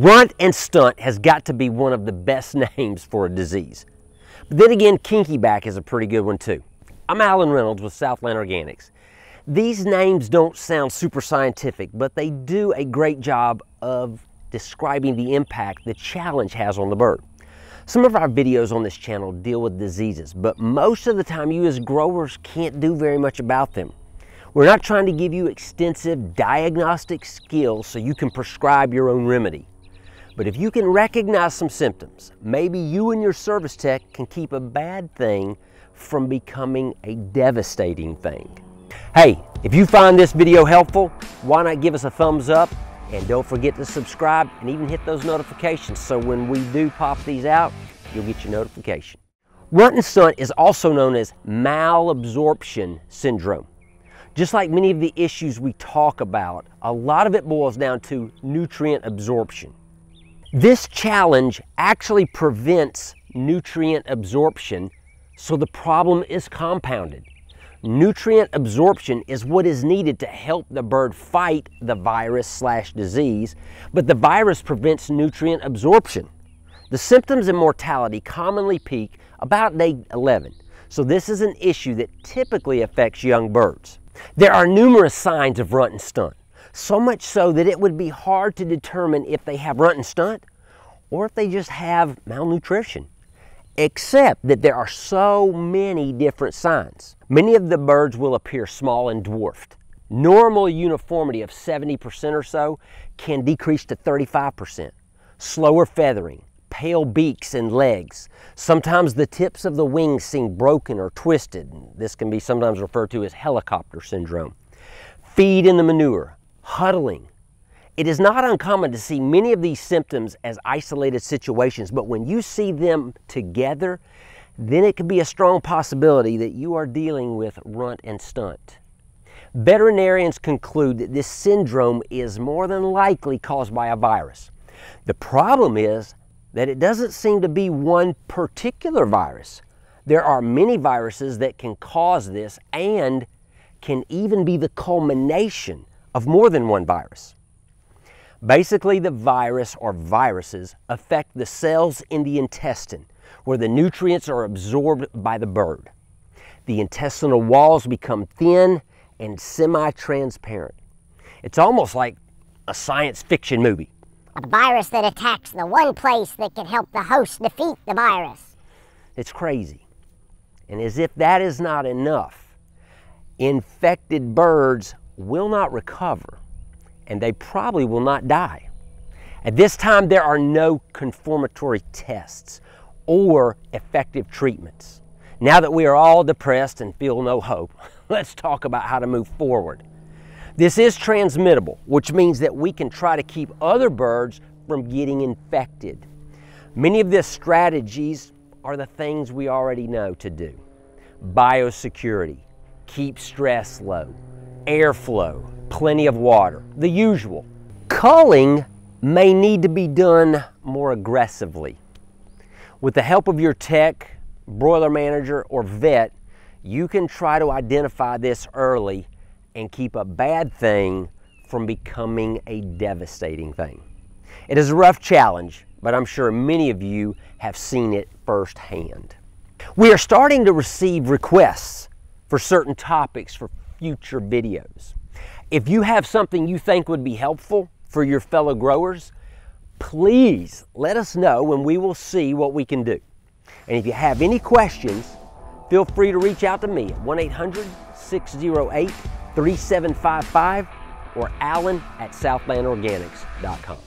Runt and stunt has got to be one of the best names for a disease. But then again, kinky back is a pretty good one too. I'm Alan Reynolds with Southland Organics. These names don't sound super scientific, but they do a great job of describing the impact the challenge has on the bird. Some of our videos on this channel deal with diseases, but most of the time you as growers can't do very much about them. We're not trying to give you extensive diagnostic skills so you can prescribe your own remedy. But if you can recognize some symptoms, maybe you and your service tech can keep a bad thing from becoming a devastating thing. Hey, if you find this video helpful, why not give us a thumbs up and don't forget to subscribe and even hit those notifications so when we do pop these out, you'll get your notification. Runt and stunt is also known as malabsorption syndrome. Just like many of the issues we talk about, a lot of it boils down to nutrient absorption. This challenge actually prevents nutrient absorption, so the problem is compounded. Nutrient absorption is what is needed to help the bird fight the virus slash disease, but the virus prevents nutrient absorption. The symptoms and mortality commonly peak about day 11, so this is an issue that typically affects young birds. There are numerous signs of runt and stunt, so much so that it would be hard to determine if they have runt and stunt or if they just have malnutrition except that there are so many different signs. Many of the birds will appear small and dwarfed. Normal uniformity of 70% or so can decrease to 35%. Slower feathering, pale beaks and legs. Sometimes the tips of the wings seem broken or twisted. This can be sometimes referred to as helicopter syndrome. Feed in the manure, huddling, it is not uncommon to see many of these symptoms as isolated situations, but when you see them together, then it could be a strong possibility that you are dealing with runt and stunt. Veterinarians conclude that this syndrome is more than likely caused by a virus. The problem is that it doesn't seem to be one particular virus. There are many viruses that can cause this and can even be the culmination of more than one virus. Basically, the virus or viruses affect the cells in the intestine where the nutrients are absorbed by the bird. The intestinal walls become thin and semi transparent. It's almost like a science fiction movie. A virus that attacks the one place that can help the host defeat the virus. It's crazy. And as if that is not enough, infected birds will not recover and they probably will not die. At this time, there are no confirmatory tests or effective treatments. Now that we are all depressed and feel no hope, let's talk about how to move forward. This is transmittable, which means that we can try to keep other birds from getting infected. Many of these strategies are the things we already know to do. Biosecurity, keep stress low, airflow, plenty of water, the usual. Culling may need to be done more aggressively. With the help of your tech, broiler manager, or vet, you can try to identify this early and keep a bad thing from becoming a devastating thing. It is a rough challenge, but I'm sure many of you have seen it firsthand. We are starting to receive requests for certain topics for future videos. If you have something you think would be helpful for your fellow growers, please let us know and we will see what we can do. And if you have any questions, feel free to reach out to me at 1 800 608 3755 or alan at southlandorganics.com.